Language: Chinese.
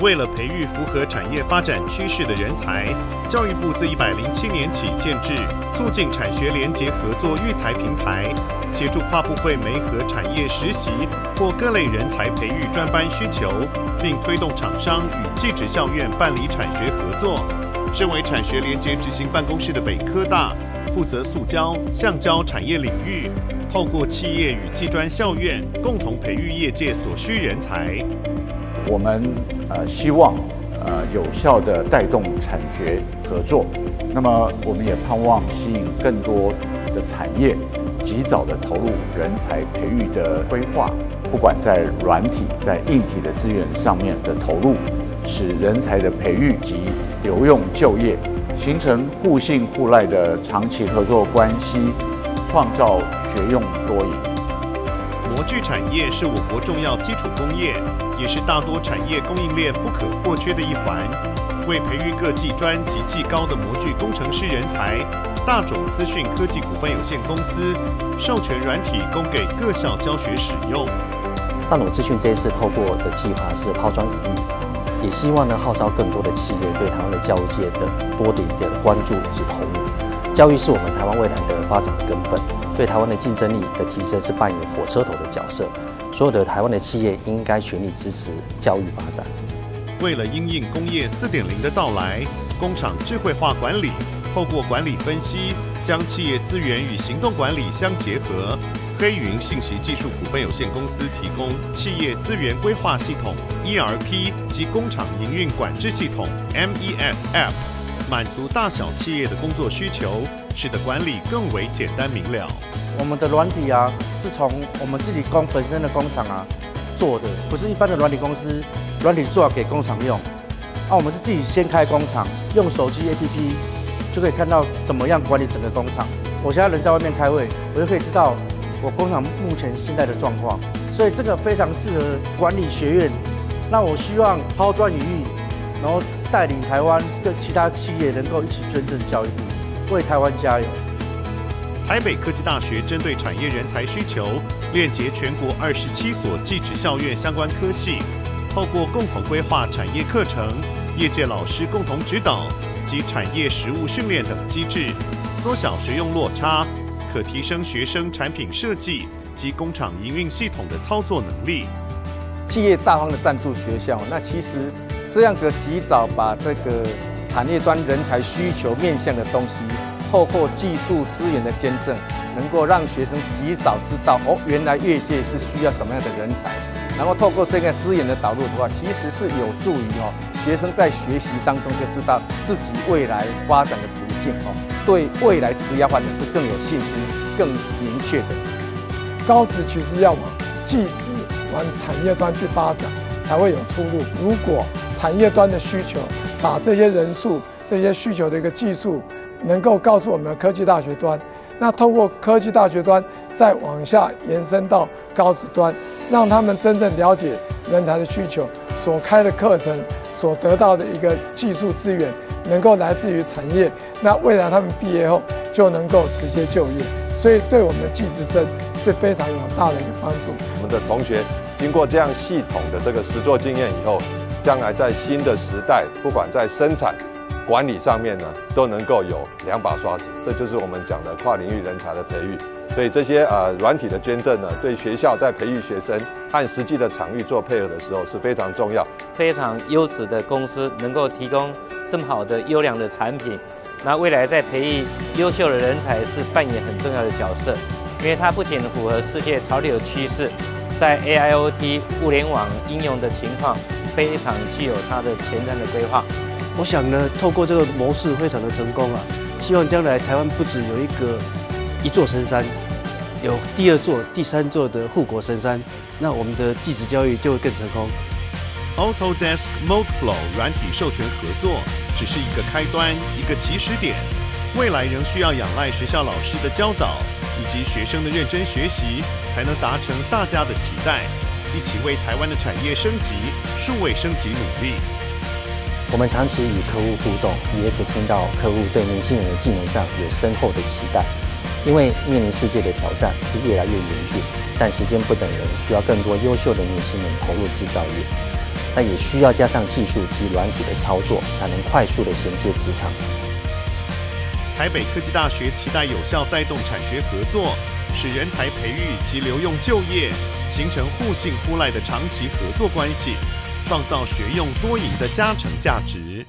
为了培育符合产业发展趋势的人才，教育部自一百零七年起建制促进产学联结合作育才平台，协助跨部会媒合产业实习或各类人才培育专班需求，并推动厂商与技职校院办理产学合作。身为产学联结执行办公室的北科大，负责塑胶、橡胶产业领域，透过企业与技专校院共同培育业界所需人才。我们呃希望呃有效的带动产学合作，那么我们也盼望吸引更多的产业及早的投入人才培育的规划，不管在软体在硬体的资源上面的投入，使人才的培育及留用就业，形成互信互赖的长期合作关系，创造学用多赢。模具产业是我国重要基础工业，也是大多产业供应链不可或缺的一环。为培育各技专及技高的模具工程师人才，大种资讯科技股份有限公司授权软体供给各校教学使用。大种资讯这一次透过的计划是抛砖引玉，也希望呢号召更多的企业对台湾的教育界的多的一点关注以及投入。教育是我们台湾未来的发展的根本。对台湾的竞争力的提升是扮演火车头的角色，所有的台湾的企业应该全力支持教育发展。为了因应工业四点零的到来，工厂智慧化管理，透过管理分析，将企业资源与行动管理相结合。黑云信息技术股份有限公司提供企业资源规划系统 （ERP） 及工厂营运管制系统 （MES App），满足大小企业的工作需求。使得管理更为简单明了。我们的软体啊，是从我们自己工本身的工厂啊做的，不是一般的软体公司软体做给工厂用。啊，我们是自己先开工厂，用手机 APP 就可以看到怎么样管理整个工厂。我现在人在外面开会，我就可以知道我工厂目前现在的状况。所以这个非常适合管理学院。那我希望抛砖引玉，然后带领台湾跟其他企业能够一起捐赠教育部。为台湾加油！台北科技大学针对产业人才需求，链接全国二十七所技职校院相关科系，透过共同规划产业课程、业界老师共同指导及产业实务训练等机制，缩小学用落差，可提升学生产品设计及工厂营运系统的操作能力。企业大方的赞助学校，那其实这样子及早把这个。产业端人才需求面向的东西，透过技术资源的捐赠，能够让学生及早知道哦，原来业界是需要怎么样的人才。然后透过这个资源的导入的话，其实是有助于哦，学生在学习当中就知道自己未来发展的途径哦，对未来职业发展是更有信心、更明确的。高职其实要往技职往产业端去发展，才会有出路。如果产业端的需求。把这些人数、这些需求的一个技术，能够告诉我们科技大学端，那通过科技大学端再往下延伸到高职端，让他们真正了解人才的需求，所开的课程所得到的一个技术资源，能够来自于产业，那未来他们毕业后就能够直接就业，所以对我们的技职生是非常有大的一个帮助。我们的同学经过这样系统的这个实作经验以后。将来在新的时代，不管在生产管理上面呢，都能够有两把刷子，这就是我们讲的跨领域人才的培育。所以这些呃软体的捐赠呢，对学校在培育学生和实际的场域做配合的时候是非常重要。非常优质的公司能够提供这么好的优良的产品，那未来在培育优秀的人才是扮演很重要的角色，因为它不仅符合世界潮流趋势，在 AIoT 物联网应用的情况。非常具有它的前瞻的规划。我想呢，透过这个模式非常的成功啊，希望将来台湾不止有一个一座神山，有第二座、第三座的护国神山，那我们的继子教育就会更成功。Autodesk ModeFlow 软体授权合作只是一个开端，一个起始点，未来仍需要仰赖学校老师的教导以及学生的认真学习，才能达成大家的期待。一起为台湾的产业升级、数位升级努力。我们长期与客户互动，也只听到客户对年轻人的技能上有深厚的期待。因为面临世界的挑战是越来越严峻，但时间不等人，需要更多优秀的年轻人投入制造业。那也需要加上技术及软体的操作，才能快速的衔接职场。台北科技大学期待有效带动产学合作，使人才培育及留用就业，形成互信互赖的长期合作关系，创造学用多赢的加成价值。